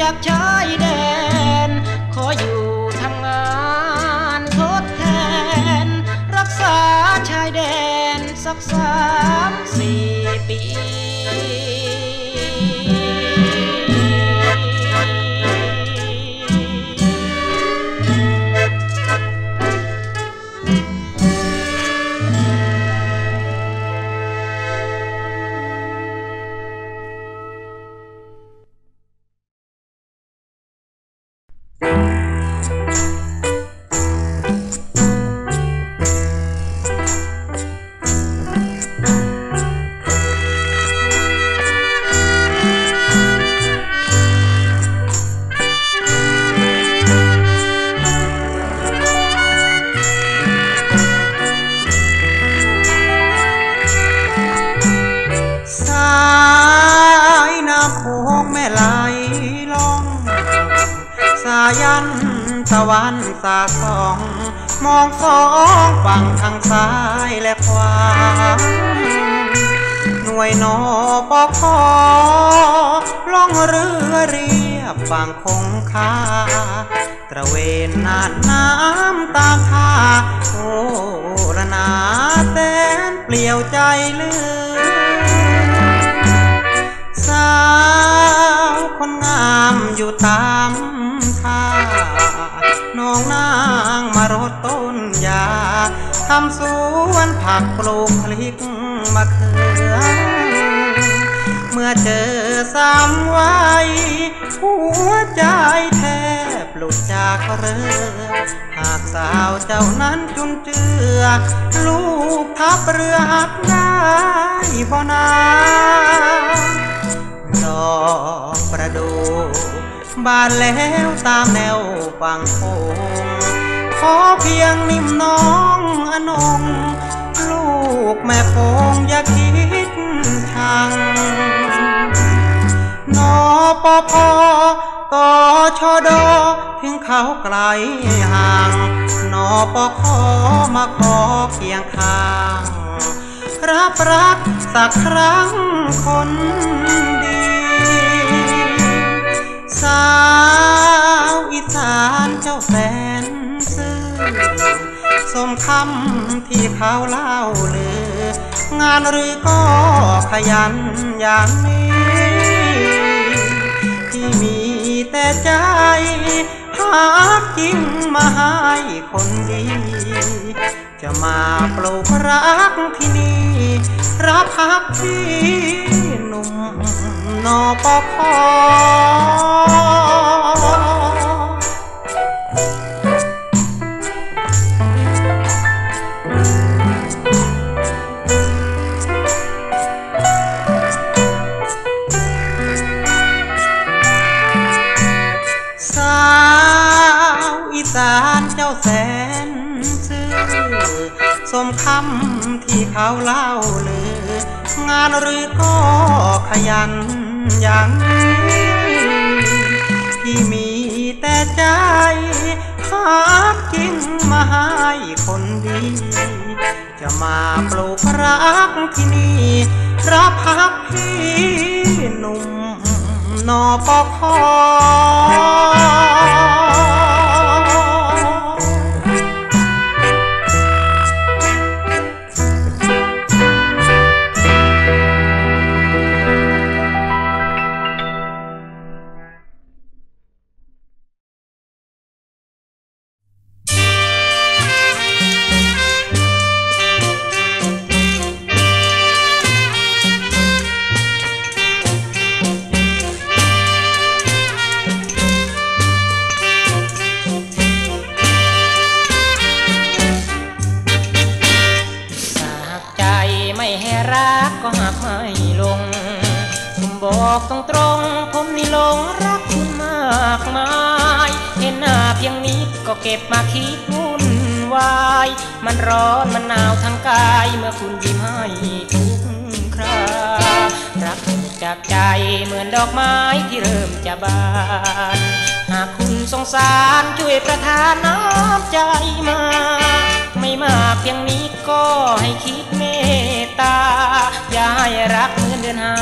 จากชายแดน ขออยู่ทำงานทดแทน รักษาชายแดนสักสามสี่ปี ปลูกพลิกมะเขือ เมื่อเจอสามวัยหัวใจแทบหลุดจากเรือหากสาวเจ้านั้นจุนเจือ ลูกทับเรือหักได้บ่นาดอกประดูบานแล้วตามแนวฝั่งโขงขอเพียงนิ่มน้องอนง ลูกแม่คงอย่าคิดชังนอปอพอกอชอดอถึงเขาไกลห่างนอปอขอมาขอเคียงข้างรับรักสักครั้งคนดี สาวอีสานเจ้าแสน สมคำที่เขาเล่าลืองานหรือก็ขยันอย่างนี้ ที่มีแต่ใจ หากจริงมาให้คนดี จะมาปลูกรักที่นี่ รับพักที่หนุ่มนอปอคอ คำที่เขาเล่าลืองานหรือก็ขยันอย่างที่มีแต่ใจหากินมาให้คนดี จะมาปลูกรักที่นี่รับพักพี่หนุ่มนอปอคอ จากใจเหมือนดอกไม้ที่เริ่มจะบาน หากคุณสงสารช่วยประทานน้ำใจมา ไม่มากเพียงนี้ก็ให้คิดเมตตา อย่าให้รักเหมือนเดือนห้า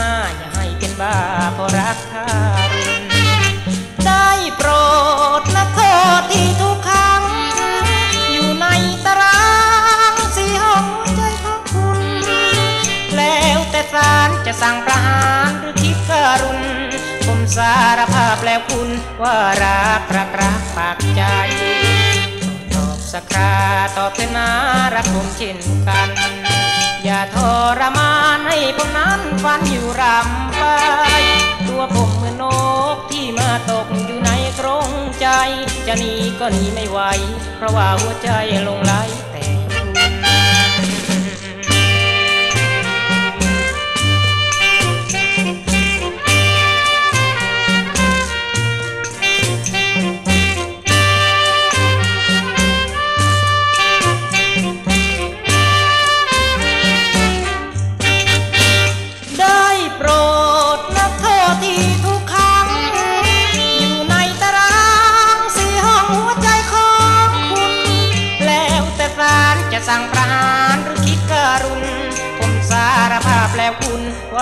บ้าเพราะรักทารุณได้โปรดนักโทษที่ทุกครั้ง อยู่ในตารางสีห้องใจของคุณ แล้วแต่ศาลจะสั่งประหาร อรุณผมสารภาพแล้วคุณว่ารักรักรักปากใจตอบสักคราตอบเถอะนะรักผมเช่นกัน อย่าทรมานให้ผมนั้นฟันอยู่รำไปตัวผมเหมือนนกที่มาตกอยู่ในกรงใจ จะหนีก็หนีไม่ไหว เพราะว่าหัวใจลงไหล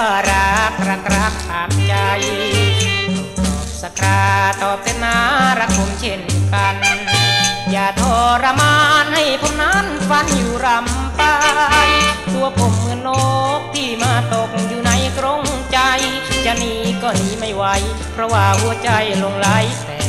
ว่ารักรักรักขาดใจตอบสักคราตอบเต็นารักผมเช่นกัน อย่าทรมานให้ผมนั้นฟันอยู่รำไปตัวผมเหมือนนกที่มาตกอยู่ในกรงใจ จะหนีก็หนีไม่ไหว เพราะว่าหัวใจลงไหลแต่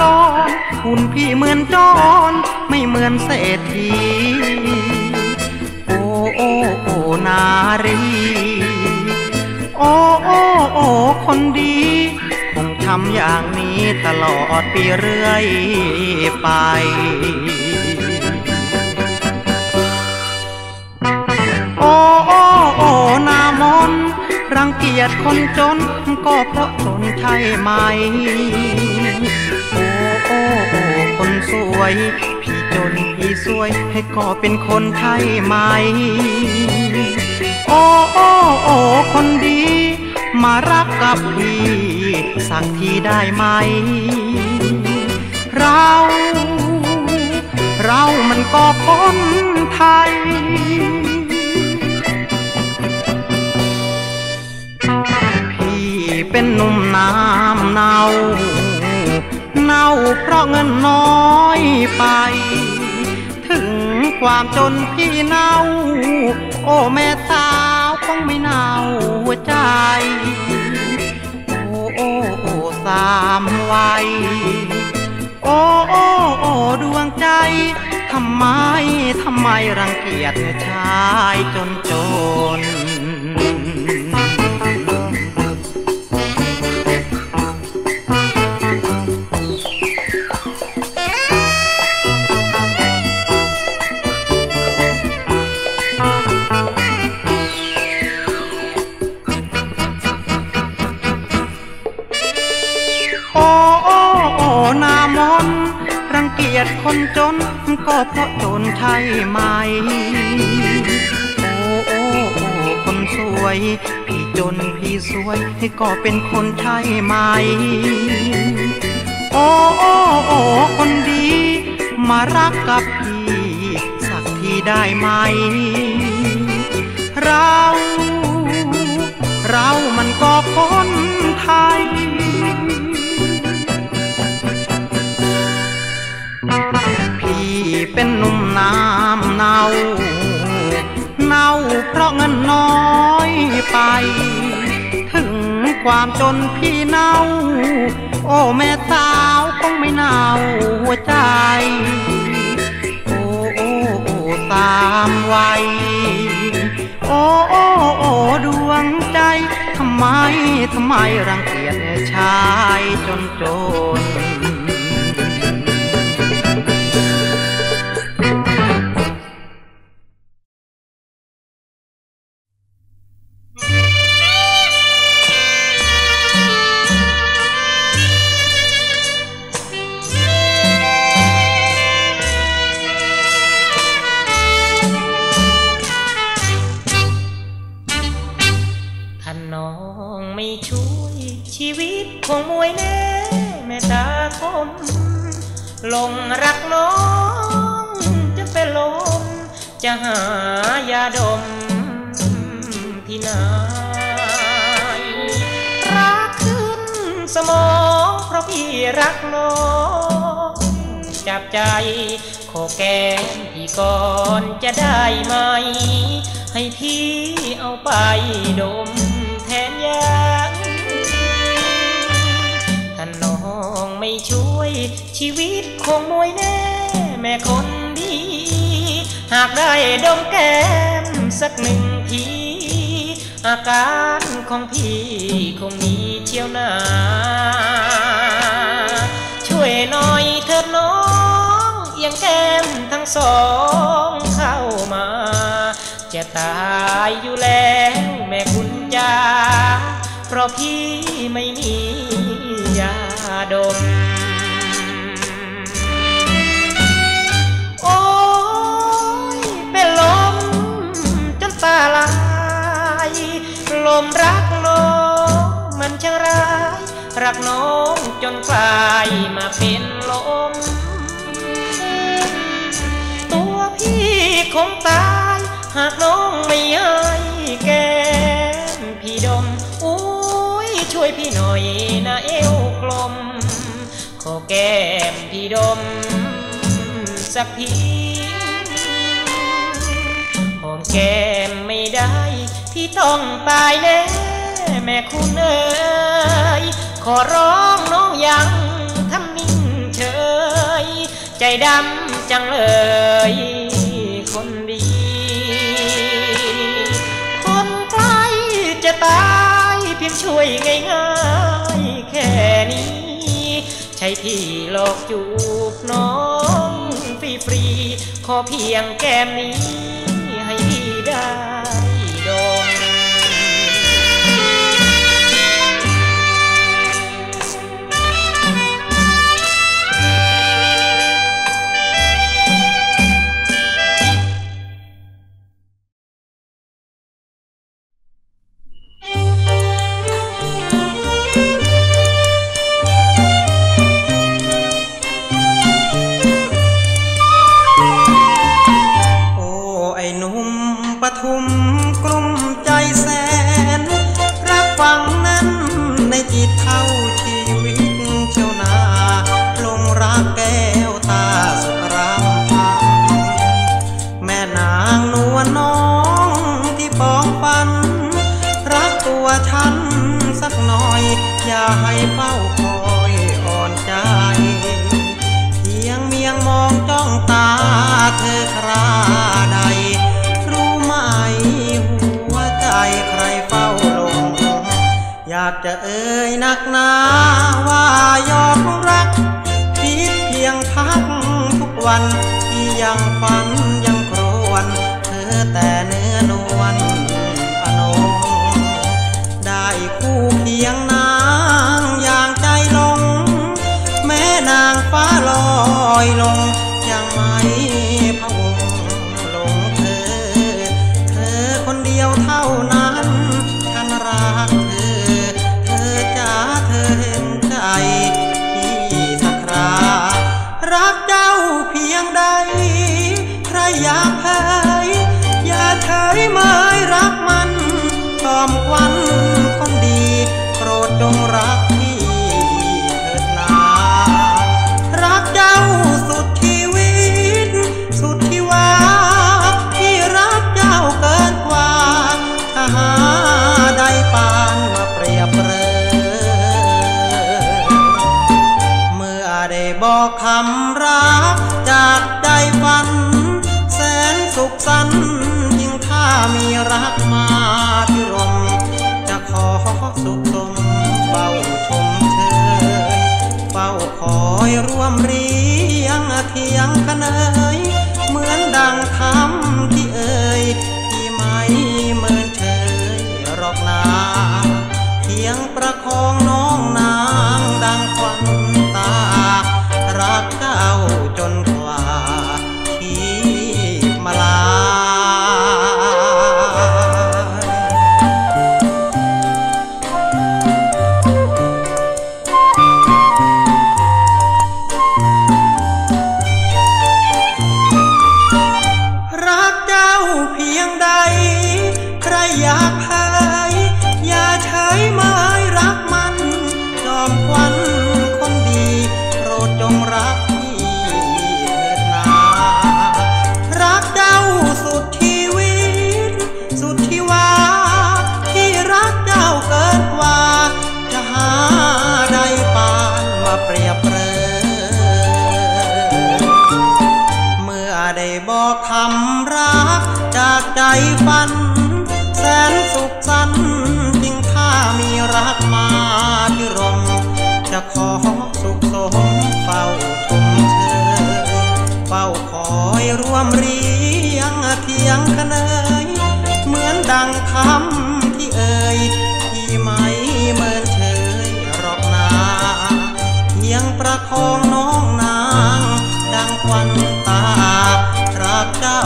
ลอนคุณพี่เหมือนจอนไม่เหมือนเศรษฐีโอ้โอ้โอ้นารี โอ้โอ้โอ้คนดี คงทำอย่างนี้ตลอดปีเรื่อยไปรรังเกียจคนจนก็เพราะจนใช่ไหม สวย พี่จนพี่สวยให้ก็เป็นคนใช่ไหม โอ้โอ้โอ้คนดี มารักกับพี่สักทีได้ไหม เรา เรามันก็คนไทยพี่เป็นนุ่มน้ำเนา เน่าเพราะเงินน้อยไป ถึงความจนพี่เน่า โอ้แม่สาวคงไม่เน่าหัวใจ โอ้โอ้โอ้สามวัยโอ้โอ้โอ้ดวงใจทำไม ทำไมรังเกียจชายจนจน คนจนก็เพราะจนใช่ไหม โอ้โอ้โอ้คนสวย พี่จนพี่สวยให้ก็เป็นคนใช่ไหม โอ้โอ้โอ้คนดี มารักกับพี่ สักทีได้ไหมเรา เป็นหนุ่มน้ำเนาเน่าเพราะเงินน้อยไป ถึงความจนพี่เน่าโอ้แม่สาวคงไม่เน่าหัวใจ โอ้โอ้โอ้สามวัยโอ้โอ้โอ้ดวงใจทำไมทำไมรังเกียจชายจนจนายาดมที่ไหนรักขึ้นสมองเพราะพี่รักน้องจับใจขอแก้มพี่ก่อนจะได้ไหม ให้พี่เอาไปดมแทนยาถ้าน้องไม่ช่วยชีวิตคงมวยแน่แม่คน หากได้ดมแก้มสักหนึ่งที อาการของพี่คงมีเที่ยวหน้า ช่วยหน่อยเถิดน้องเอียงแก้มทั้งสองเข้ามา จะตายอยู่แล้วแม่คุณจาเพราะพี่ไม่มียาดม รักน้องจนกลายมาเป็นลม ตัวพี่คงตาย หากน้องไม่ให้แก้มพี่ดม อุ้ยช่วยพี่หน่อยนะเอวกลม ขอแก้มพี่ดม สักทีหอมแก้มไม่ได้ พี่ต้องตายแน่แม่คุณเอ๋ย ขอร้องน้องยังทำนิ่งเฉย ใจดำจังเลยคนดี คนใกล้จะตายเพียงช่วยง่ายๆแค่นี้ ใช่ที่หลอกจูบน้องฟรีๆขอเพียงแก้มนี้ เท่าชีวิตเชียวนาลงรักแก้วตาสุรำพังแม่นางนวลน้องที่ปองปัน รักตัวฉันสักหน่อย อย่าให้เฝ้าคอยอ่อนใจ เพียงเมียงมองจ้องตา เอ่ยนักหนาว่ายอด ใครอยากหาย อย่าใช้ไม้รักมัน จอมควันคนดีโปรดจงรักพี่เถิดนารักเจ้าสุดชีวิต สุดที่ว่าที่รักเจ้าเกินกว่า จะหาได้ปานมาเปรียบเปรยเมื่อได้บอกคำรักจากใจฝัน งประคองน้องนาง ดังควันตารักเจ้า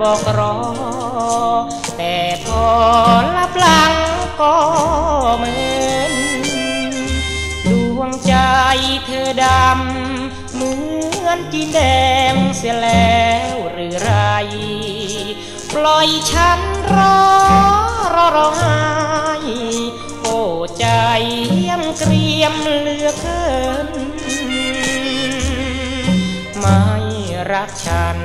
บอกรอ แต่พอลับหลังก็เหมือนดวงใจเธอดำเหมือนจีนแดงเสียแล้วหรือไร ปล่อยฉันรอรอรอห้โอ้ใจเยี่ยมเกรียมเหลือเกินไม่รักฉัน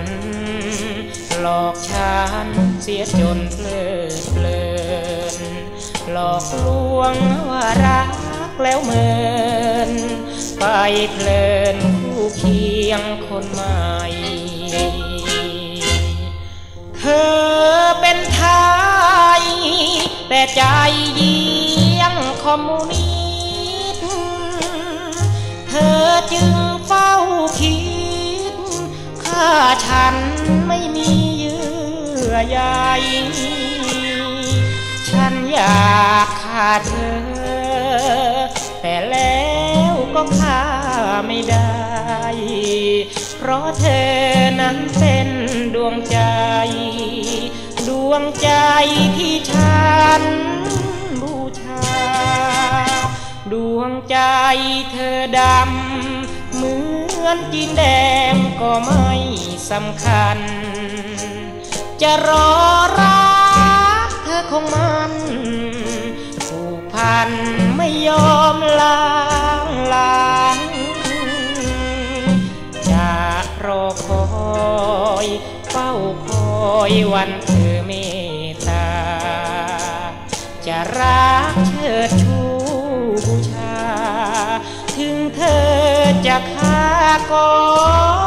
หลอกฉันเสียจนเพลิดเพลิน หลอกลวงว่ารักแล้วเมิน ไปเพลินคู่เคียงคนใหม่ เธอเป็นไทย แต่ใจเยี่ยงคอมมูนิสต์เธอจึงเฝ้าคิดข้าฉันไม่มี อใยฉันอยากฆ่าเธอ แต่แล้วก็ฆ่าไม่ได้ เพราะเธอนั้นเป็นดวงใจ ดวงใจที่ฉันบูชา ดวงใจเธอดำเหมือนจีนแดงก็ไม่สำคัญ จะรอรักเธอคงมันผูกพันไม่ยอมลางลางจะรอคอยเฝ้าคอยวันเธอเมตตา จะรักเชิดชูบูชา ถึงเธอจะฆ่าก็ย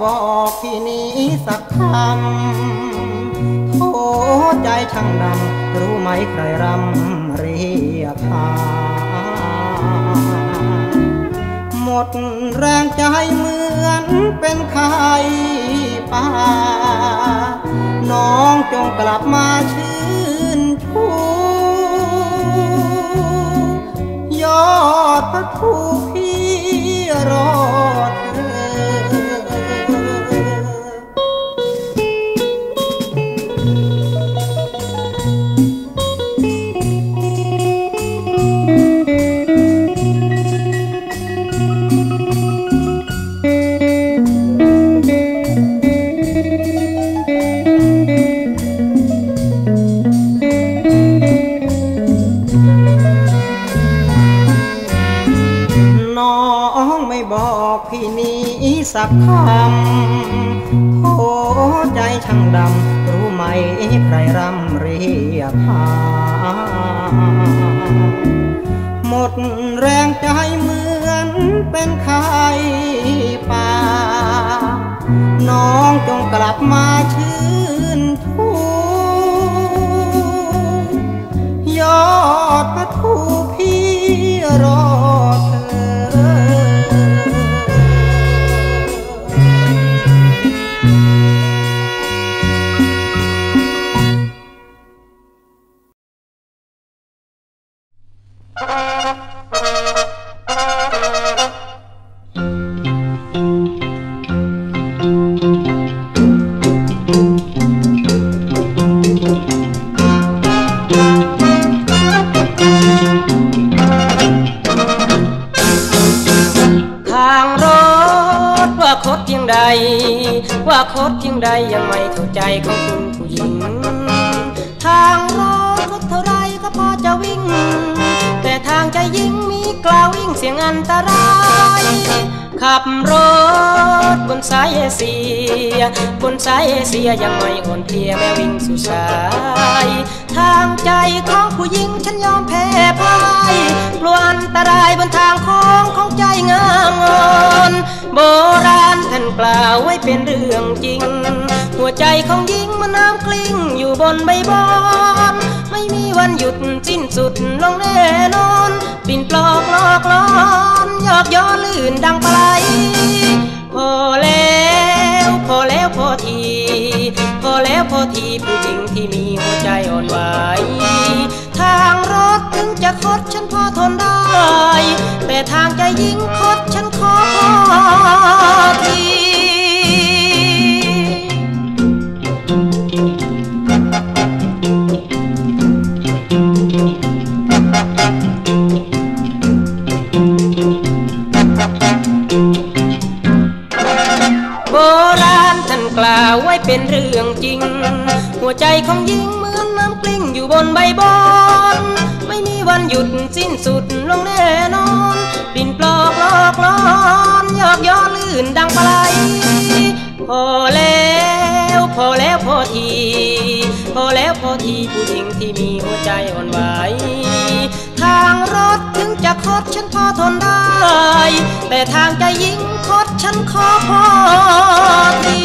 บอกพี่นี้สักคำโทใจช่างดำรู้ไหมใครรำเรียกหาหมดแรงใจเหมือนเป็นไข้ป่า น้องจงกลับมาชื่นชูยอดพระค สักคำโหใจช่างดำ รู้ไหมใครรำเรียกหาหมดแรงใจเหมือนเป็นไข้ป่า น้องจงกลับมาชื่อ เข้าใจของคุณผู้หญิง ทางรถคดเท่าไรก็พอจะวิ่ง แต่ทางใจยิ่งมีกล่าววิ่งเสียงอันตรายขับรถบนสายเอเชียบนสายเอเชียยังไม่อ่อนเพลียแม้วิ่งสู่สาย ทางใจของผู้หญิงฉันยอมแพ้พ่ายกลัวอันตรายบนทางของของใจงามงอน โบราณท่านกล่าวไว้เป็นเรื่องจริง หัวใจของหญิงมันน้ำกลิ้งอยู่บนใบบอน ไม่มีวันหยุดสิ้นสุดลงแน่นอน ปิ่นปลอกลอกลอนยอกย้อนลื่นดังปลายพอแล้ว พอแล้วพอที พอแล้วพอทีผู้หญิงที่มีหัวใจอ่อนไหวทางรถถึงจะคดฉันพอทนได้ แต่ทางใจยิ่งคดฉันขอพอที กล่าวไว้เป็นเรื่องจริง หัวใจของหญิงเหมือนน้ำกลิ้งอยู่บนใบบอนไม่มีวันหยุดสิ้นสุดลงแน่นอนปิ่นปลอกลอกลอนยอกย้อนลื่นดังปลายพอแล้วพอแล้วพอทีพอแล้วพอทีผู้หญิงที่มีหัวใจอ่อนไหวางรถถึงจะคดฉันพอทนได้ แต่ทางใจยิ่งคดฉันขอพอที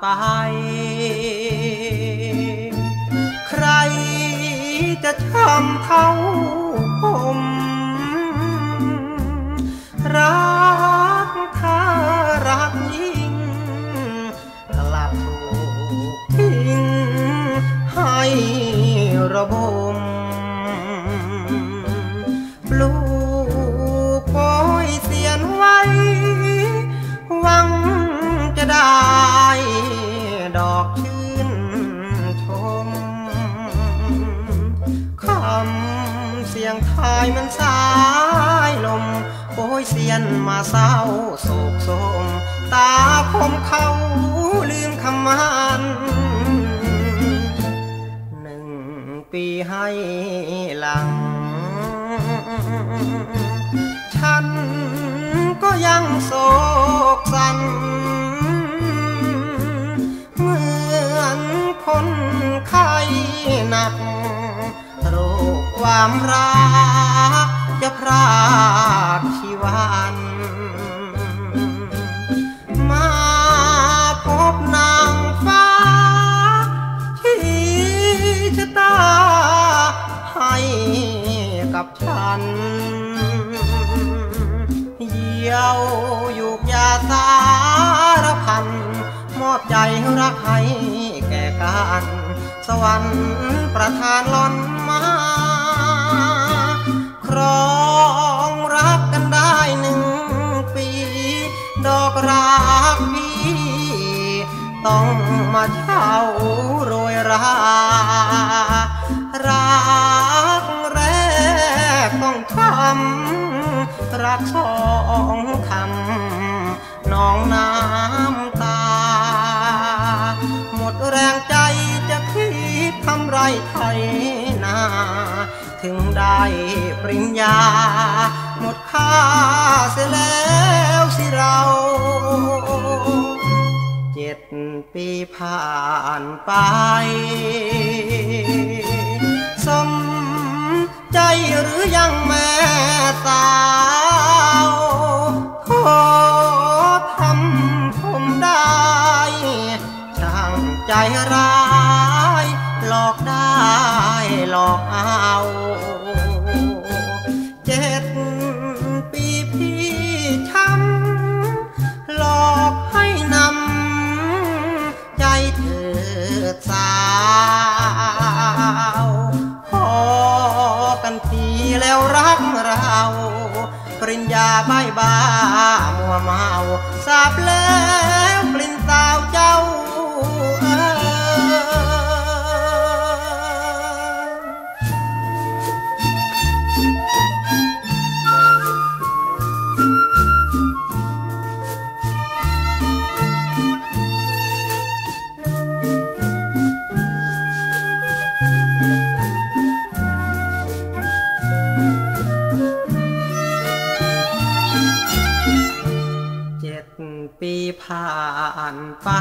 ไป ใครจะทำเขา นมาเศร้าโศกโสม ตาคมเขาลืมคำมันหนึ่งปีให้หลัง ฉันก็ยังโศกสันเหมือนคนไข้หนัก โรคความรัก ราชชีวันมาพบนางฟ้าชี้ชะตาให้กับฉัน เยี่ยวอยู่ยาสารพัน มอบใจรักให้แก่กัน สวรรค์ประทานล่นมา รองรักกันได้หนึ่งปี ดอกรักพี่ ต้องมาเช่าโรยรารักแรกต้องทำรักสองคำน้องนา ริญญา หมดค่าเสียแล้วสิเราเจ็ดปีผ่านไป สมใจหรือยังแม่สาวขอทำผมได้ช่างใจรา ไม่บ้ามัวเมาสาบเลย ไป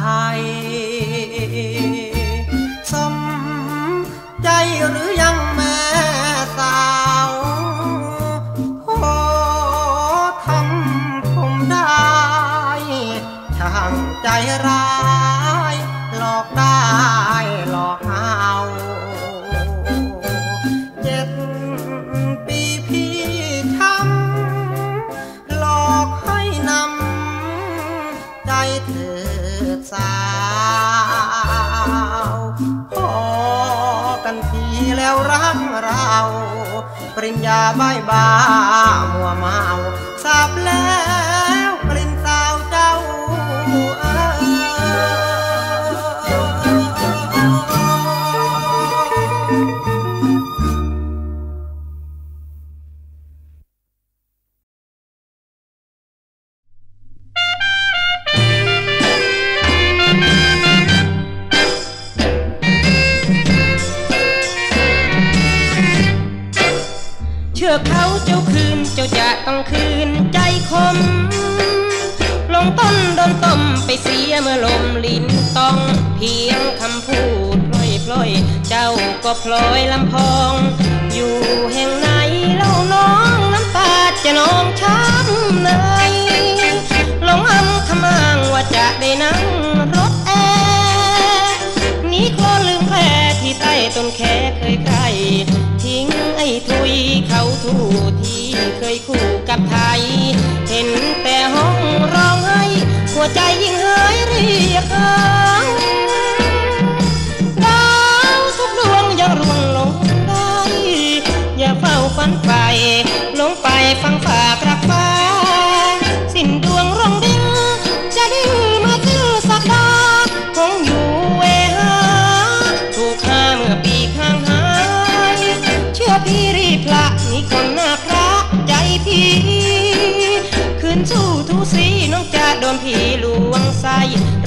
ริญญาใบายบ้ามัวเมา ก็พลอยลำพอง อยู่แห่งไหนเล่าน้องน้ำตาจะนองช้ำในลงอำขมางว่าจะได้นั่งรถแอร์หนีโคลนลืมแผลที่ใต้ต้นแขเคยใครทิ้งไอ้ทุยเขาทู่ที่เคยคู่กับไทย เห็นแต่ห้องร้องไห้หัวใจยิ่งเฮ้ยเรียกหาด ดนผีลวงใส่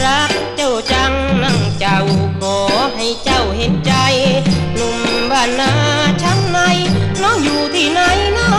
รักเจ้าจังนั่งเจ้าขอให้เจ้าเห็นใจหนุ่มบ้านนาช่างในน้องอยู่ที่ไหนน้า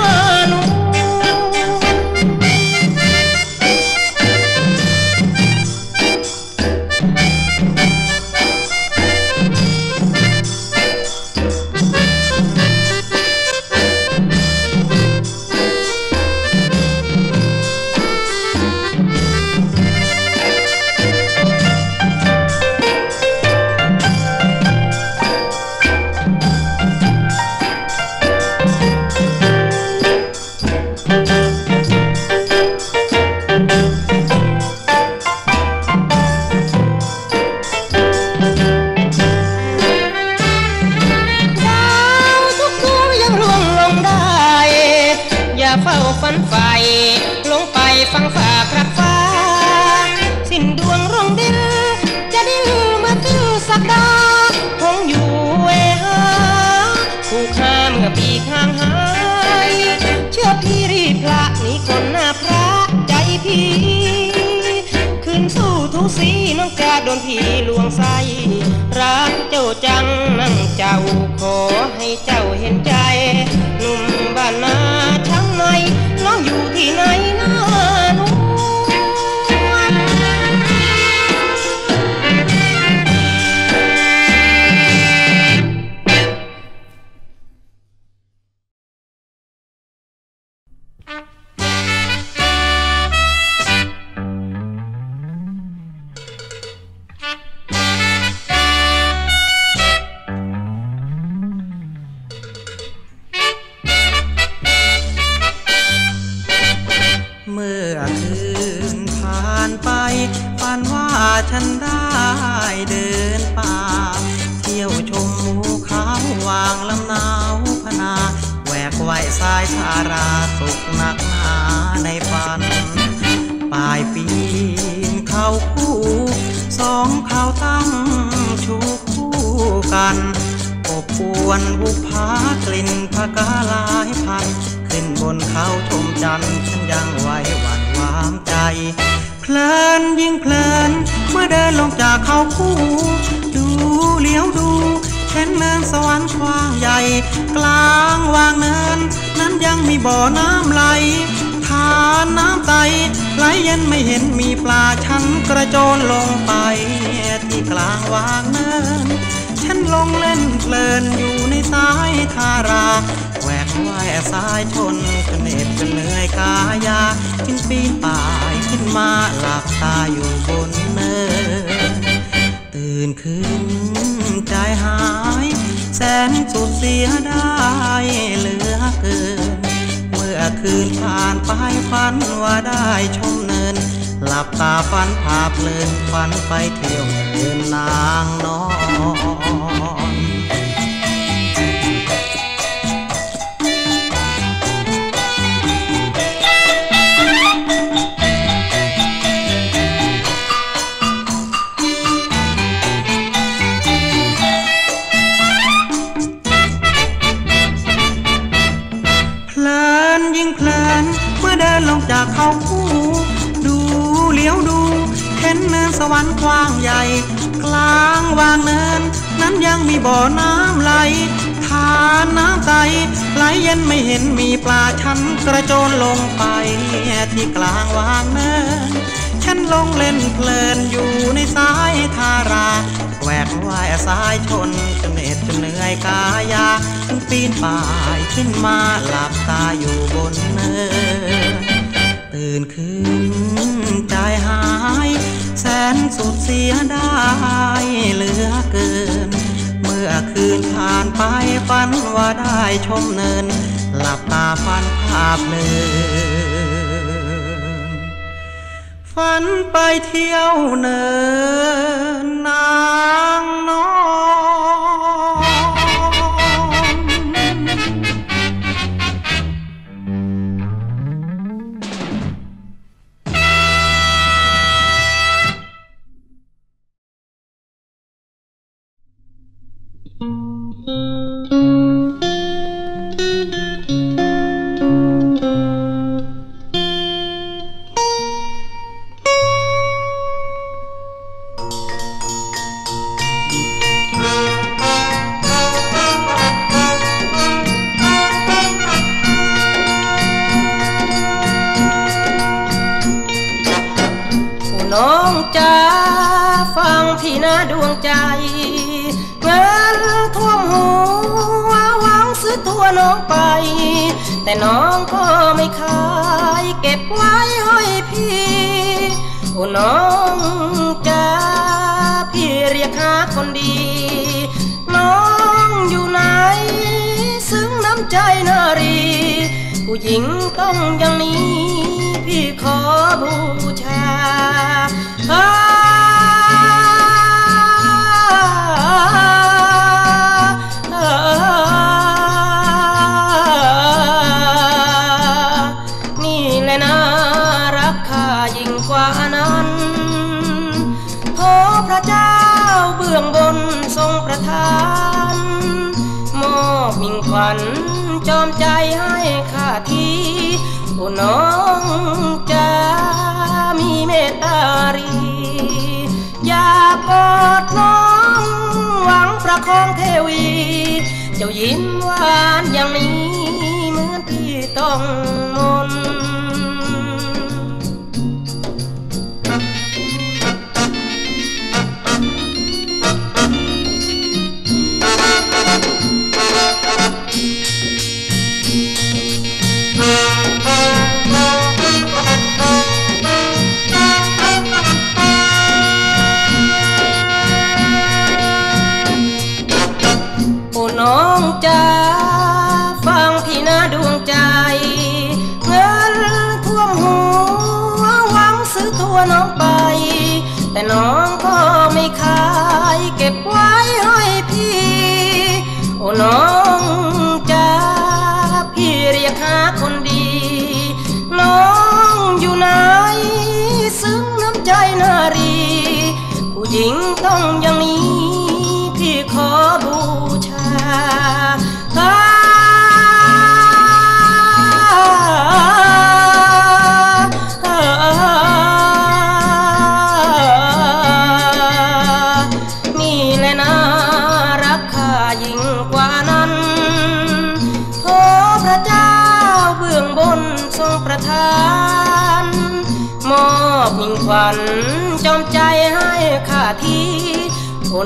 พัน ขึ้นบนเขาชมจันทร์ฉันยังไหวหวั่นวามใจ เพลินยิ่งเพลิน เมื่อเดินลงจากเขาคู่ ดูเลี้ยวดูเห็นเนินสวรรค์กว้างใหญ่ กลางวางเนิน นั้นยังมีบ่อน้ำไหลทานน้ำใสไหลเย็นไม่เห็นมีปลาฉันกระโจนลงไป ที่กลางวางเนิน ฉันลงเล่นเพลินอยู่ในสายทารา วกว่ายสายชนจนเหน็ดจนเหนื่อยกายาจึงปีนป่ายขึ้นมาหลับตาอยู่บนเนินตื่นขึ้นใจหาย แสนสุดเสียได้เหลือเกิน เมื่อคืนผ่านไปฝันว่าได้ชมเนิน หลับตาฝันภาพเลินฝันไปเที่ยวเดินนางนอน เนินกว้างใหญ่ กลางวางเนิน นั้นยังมีบ่อน้ำไหลทานน้ำใสไหลเย็นไม่เห็นมีปลาฉันกระโจนลงไปที่กลางวางเนินฉันลงเล่นเพลินอยู่ในสายทาราแหวกว่ายสายชนจนเหน็ดจนเหนื่อยกายาปีนป่ายขึ้นมาหลับตาอยู่บนเนินตื่นขึ้นใจหาย แสนสุดเสียดายเหลือเกิน เมื่อคืนผ่านไปฝันว่าได้ชมเนิน หลับตาฝันภาพเนินฝันไปเที่ยวเนินนา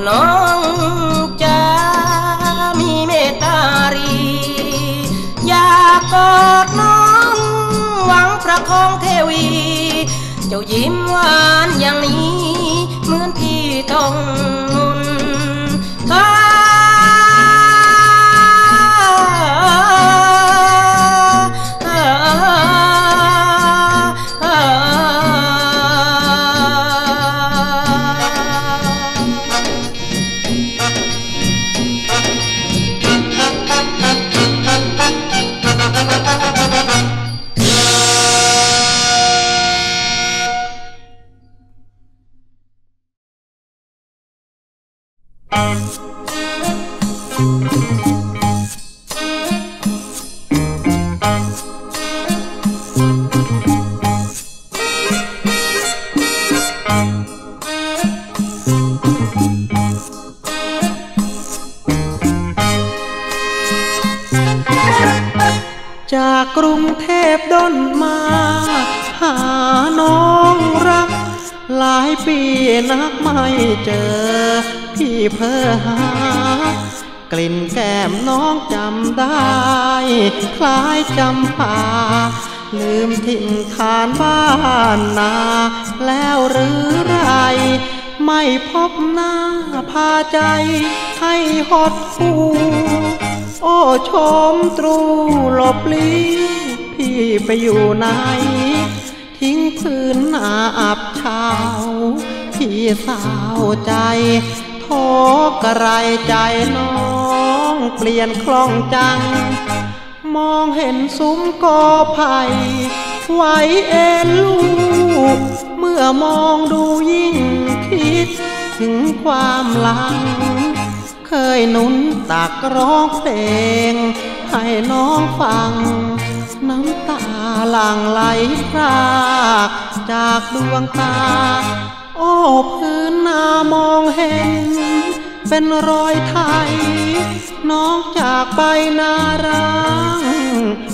น้องจะมีเมตตารี อยากกอดน้องหวังประคองเทวี เจ้ายิ้มหวานอย่างนี้ เหมือนพี่ต้อง ดนมา หาน้องรัก หลายปีนักไม่เจอ พี่เพ้อหากลิ่นแก้มน้องจำได้ คล้ายจำปาลืมถิ่นฐานบ้านนา แล้วหรือไร ไม่พบหน้าพาใจ ให้หดหูโอ้ชมตรูหลบลีพี่ ไปอยู่ไหน ทิ้งพื้นอาอับเช้าพี่สาวใจโทกระไรใจน้องเปลี่ยนคล่องจัง มองเห็นซุ้มกอไผ่ไหวเอ็นลูก เมื่อมองดูยิ่งคิด ถึงความหลัง เคยหนุนตักร้องเพลง ให้น้องฟัง น้ำตาหลั่งไหลพรากจากดวงตา โอ้พื้นนามองเห็น เป็นรอยไทยนอกจากใบนาร้าง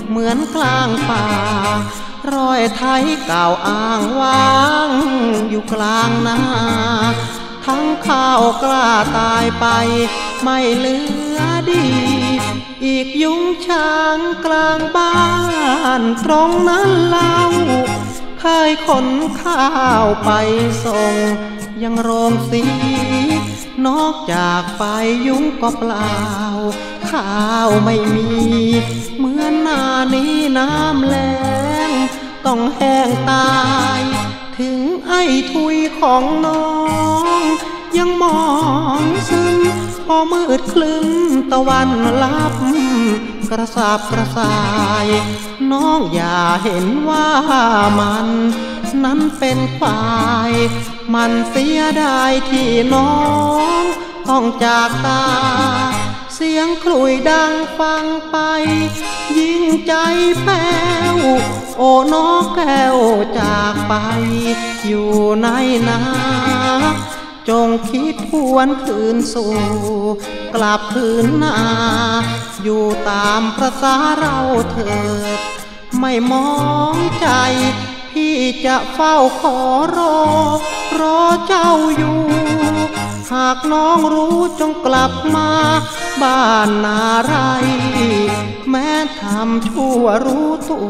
เหมือนกลางป่า รอยไทยเก่าอ้างว้าง อยู่กลางนาทั้งข้าวกล้าตายไป ไม่เหลือดี อีกยุงช้างกลางบ้าน ตรงนั้นเล่าเคยขนข้าวไปส่ง ยังโรงสี นอกจากไปยุ้งก็เปล่า ข้าวไม่มี เหมือนหน้านี้น้ำแรงต้องแห้งตาย ถึงไอ้ทุยของน้อง ยังมองซึมพอมืดคลึ้มตะวันลับ กระสับกระสาย น้องอย่าเห็นว่ามัน นั้นเป็นควาย มันเสียดายที่น้องต้องจากตา เสียงคลุยดังฟังไป ยิ่งใจแป้ว โอ้น้องแก้วจากไป อยู่ในนา จงคิดทวนคืนสู่ กลับคืนหน้าอยู่ตามประสาเราเถิด ไม่มองใจ พี่จะเฝ้าขอรอ รอเจ้าอยู่ หากน้องรู้จงกลับมา บ้านนาไร แม้ทำชั่วรู้ตั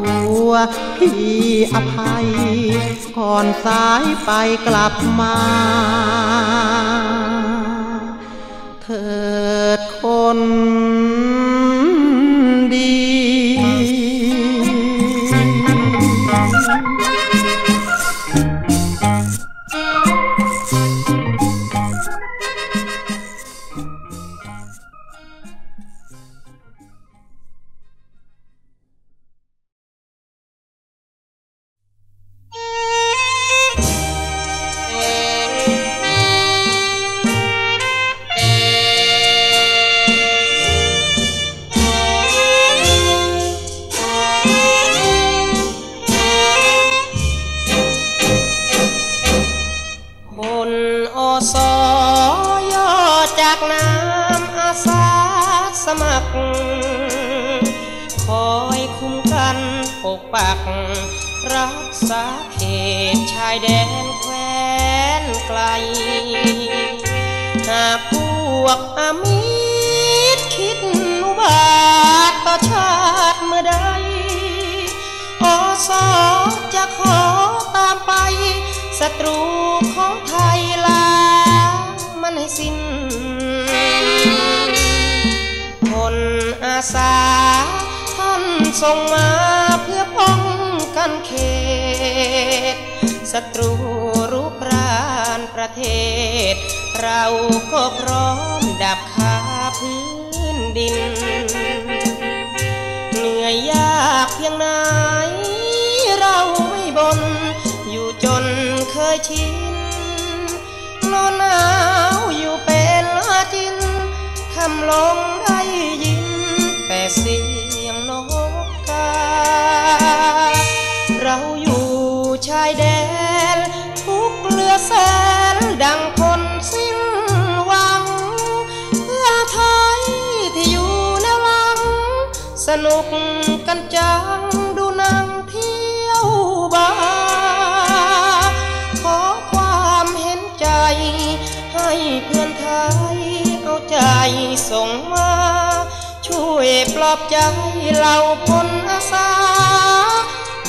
วพี่อภัย ก่อนสายไปกลับมา เถิดคนดี กปัก รักษาเขตชายแดนแคว้นไกล หากพวกอมิตรคิดอุบาทต่อชาติเมื่อใดอสอจะขอตามไปศัตรูของไทยลามันให้สิ้นคนอาสา ส่งมาเพื่อป้องกันเขตศัตรูรุกรานประเทศ เราก็พร้อมดับคาพื้นดิน เหนื่อยยากเพียงไหนเราไม่บน อยู่จนเคยชินร้อนหนาวอยู่เป็นอาจินคำลงได้ยินแต่สียง เราอยู่ชายแดน ทุกเรือแสนดังคนสิ้นหวังเพื่อไทยที่อยู่แนวัง สนุกกันจังดูนังเที่ยวบาร์ขอความเห็นใจ ให้เพื่อนไทยเอาใจส่ง วยปลอบใจเหล่าพลอาสา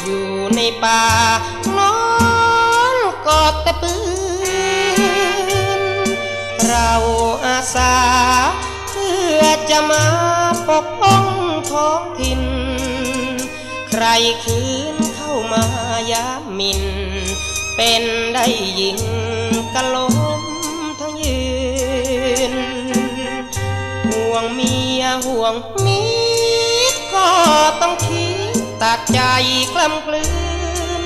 อยู่ในป่านอนกอดแต่ปืน เราอาสา เพื่อจะมาปกป้องท้องถิ่น ใครคืนเข้ามายามิน เป็นได้ยิงกะโล ห่วงมิตรก็ต้องคิดตัดใจกล้ำกลืน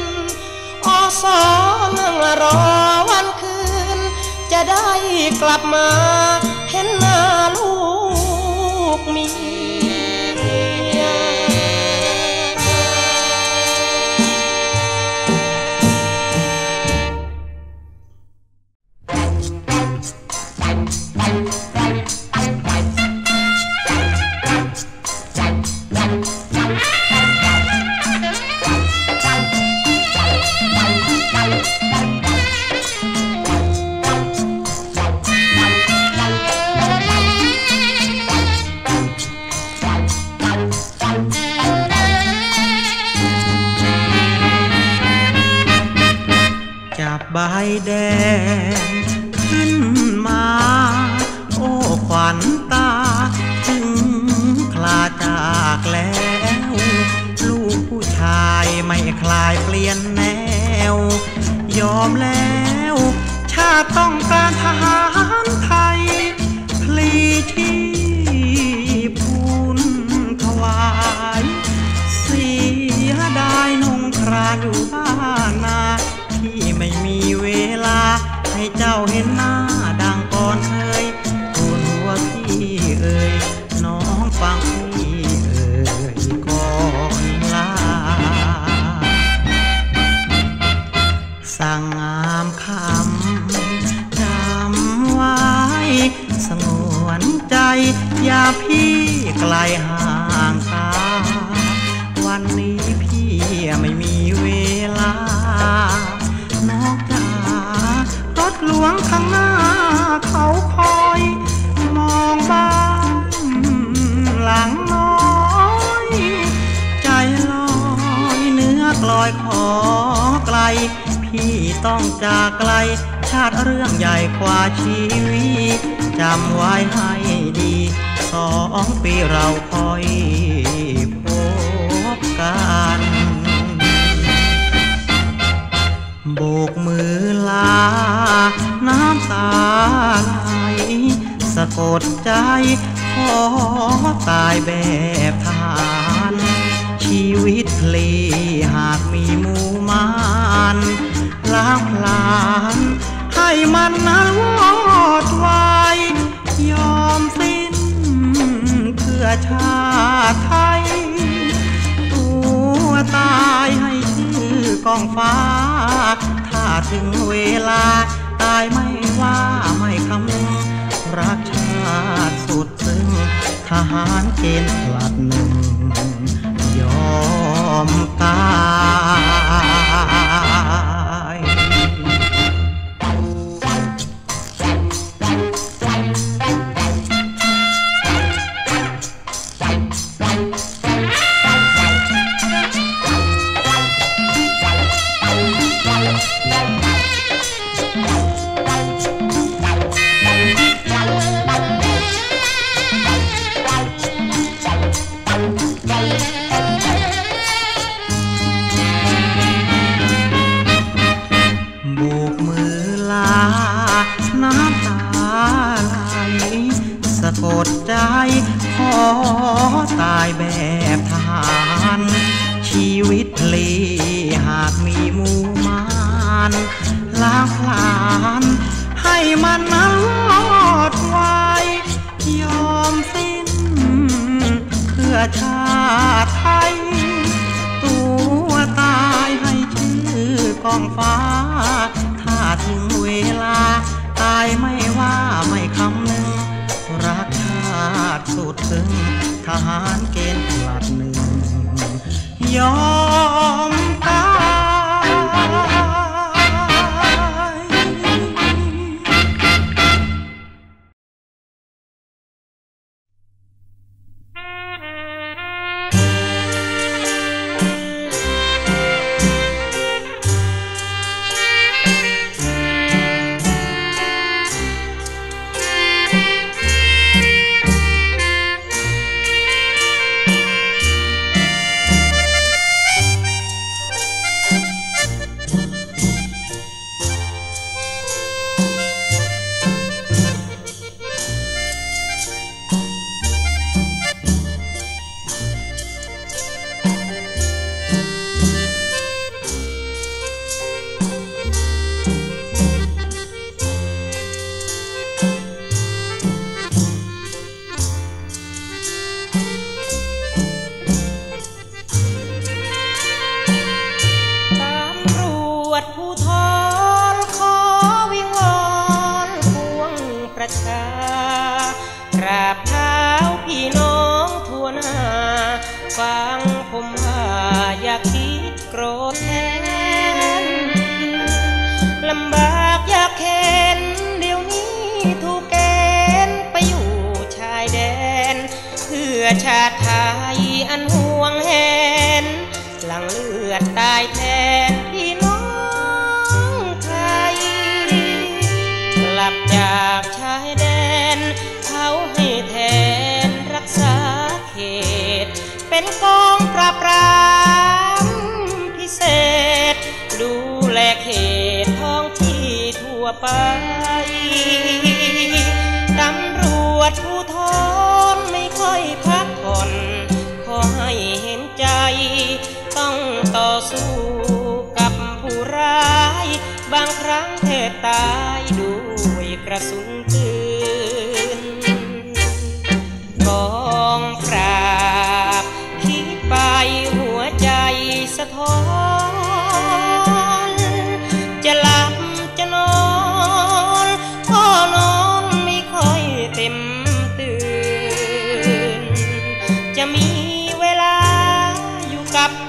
อสอนั่งรอวันคืน จะได้กลับมาเห็นหน้าลูกมี กดใจ ขอตายแบบทานชีวิตเลีหากมีมูมานล้างลาน ให้มันนั้วอดไวยอมสิ้นเพื่อชาไทย ตัวตายให้ชื่อกองฟ้า ถ้าถึงเวลา ตายไม่ว่าไม่คำนึง รักชาติสุดซึ้งทหารเกณฑ์ผลัดหนึ่ง ยอมตาย ชัย ตัวตายให้ชื่อกองฟ้า ถ้าถึงเวลา ตายไม่ว่าไม่คำนึง รักชาติสุดถึงทหารเกณฑ์หลัดหนึ่งยอม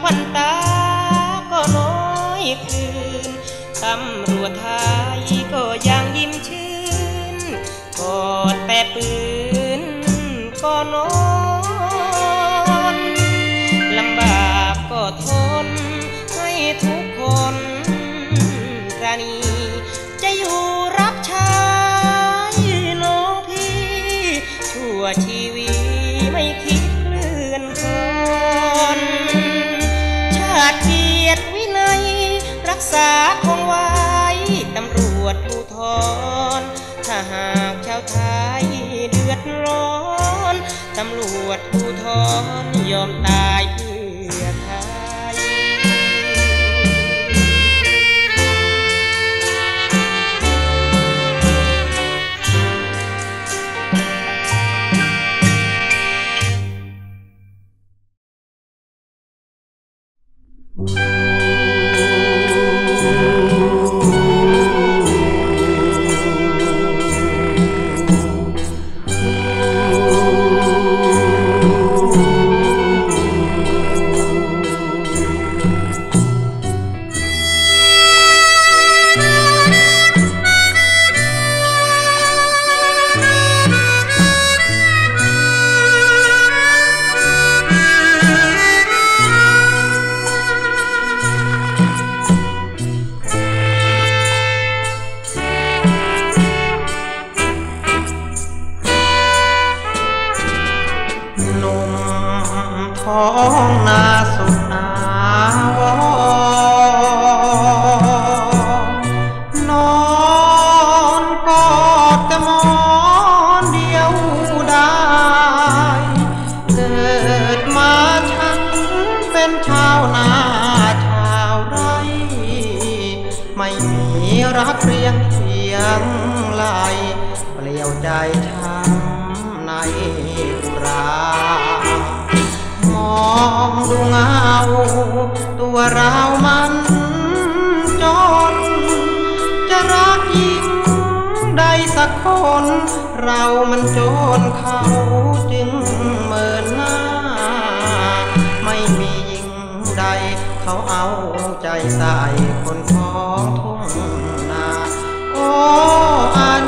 วันตาก็น้อยคืนทำ នយមតាังไหลเปลี่ยวใจทำในอุรามองดูเงาตัวเรามันจน จะรักยิ่งใดสักคน เรามันจนเขาจึงเมินหน้า ไม่มียิ่งใดเขาเอาใจใส่ Oh, I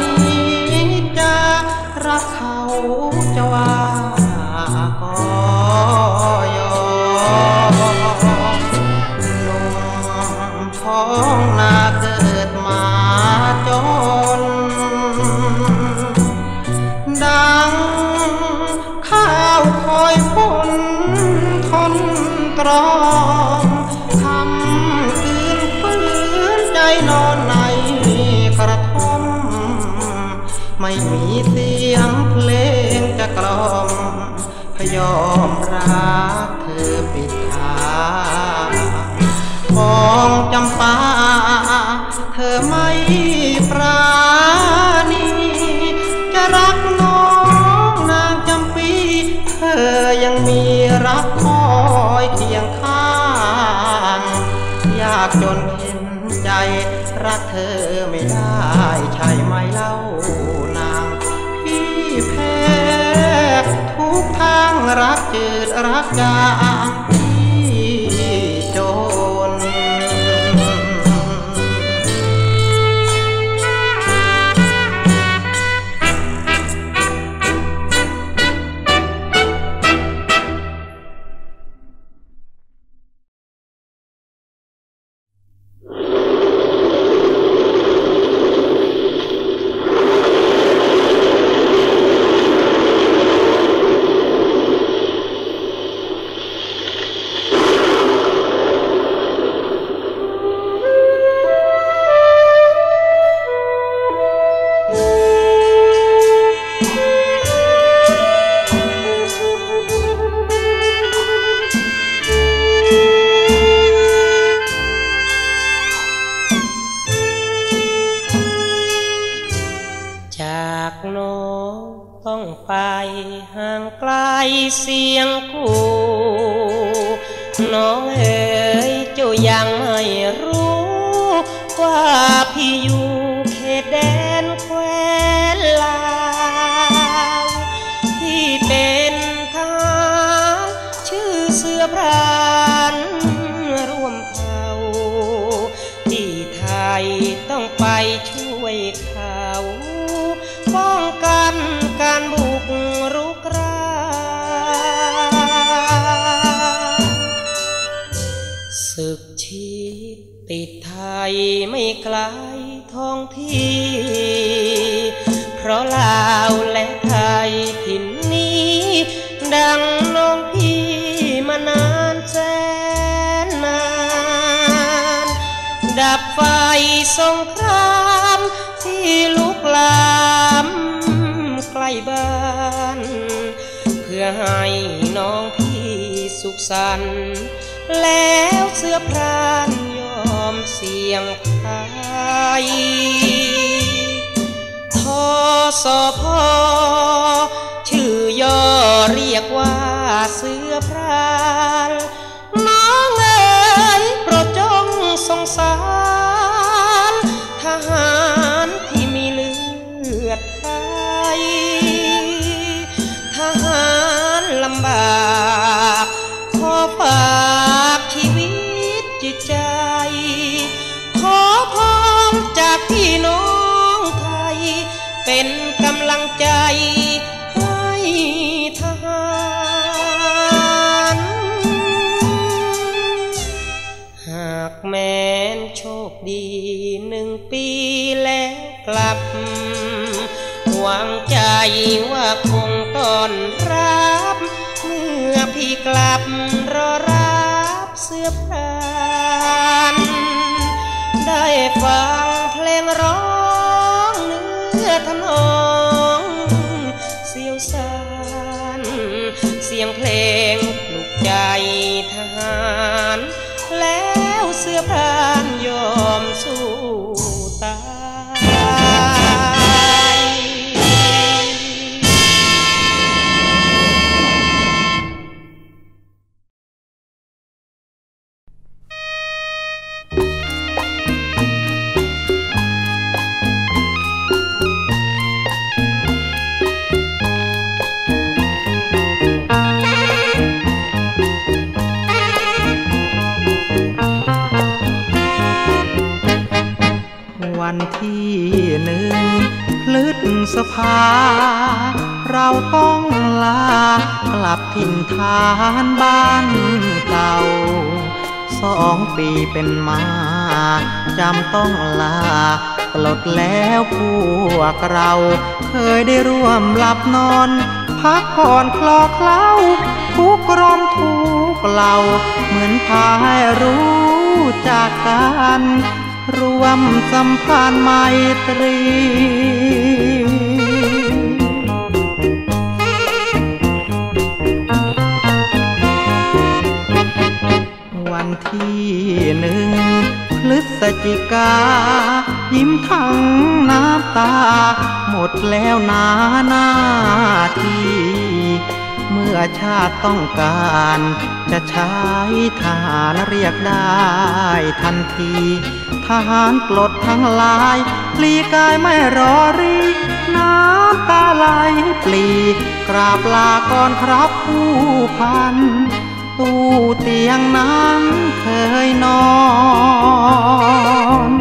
ักเธอปิดทางมองจำปาเธอไม่ปราณีจะรักน้องนางจำปีเธอยังมีรักคอยเคียงข้าง ยากจนเห็นใจรักเธอ rakaat หารที่มีเลือดไทย ทหารลำบากขอฝากชีวิตจิตใจ ขอพรจากพี่น้องไทย เป็นกำลังใจ อนรับ เมื่อพี่กลับรอรับเสื้อพรานได้ฟังเพลงร้องเนื้อทนองเสียวสานเสียงเพลงปลุกใจทหาร แล้วเสื้อพราน พฤษภา เราต้องลากลับถิ่นฐานบ้านเก่าสองปีเป็นมาจำต้องลากลดแล้วพวกเรา เคยได้ร่วมหลับนอน พักผ่อนคลอเคล้าทุกรมทุกเหล่า เหมือนพายรู้จากกัน รวมสัมพันธ์ไมตรีวันที่หนึ่งพฤศจิกา ยิ้มทั้งน้ำตา หมดแล้วนาหน้าทีเมื่อชาติต้องการ จะใช้ทหารเรียกได้ทันที ทหารปลดทั้งหลายปลีกายไม่รอรี น้ำตาไหลปลีกราบลาก่อนครับผู้พัน ตู้เตียงนั้นเคยนอน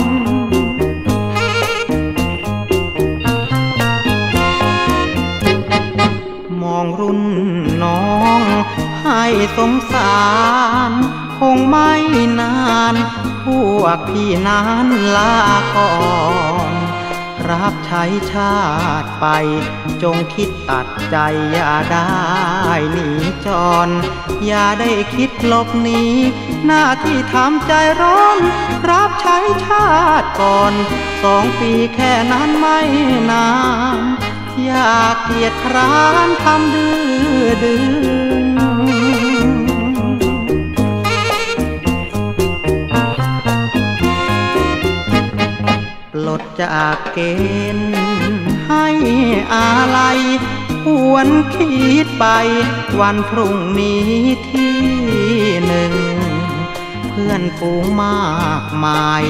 มองรุ่นน้องให้สงสาร คงไม่นาน วกพี่นั้นลาก่อนรับใช้ชาติไป จงคิดตัดใจอย่าได้หนีจร อย่าได้คิดหลบหนีหน้าที่ทำใจร้อน รับใช้ชาติก่อน สองปีแค่นั้นไม่นาน อย่าเกียจคร้านทำดื้อดึง ดจากเกณฑ์ให้อาลัยควรคิดไป วันพรุ่งนี้ที่หนึ่ง เพื่อนฝูงมากมาย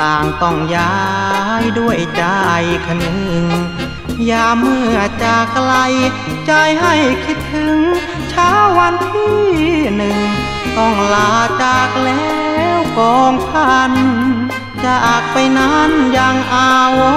ต่างต้องย้ายด้วยใจคนึงอย่าเมื่อจากไกล ใจให้คิดถึงเช้าวันที่หนึ่ง ต้องลาจากแล้วกองพัน จากไปนั้นยังอาวอ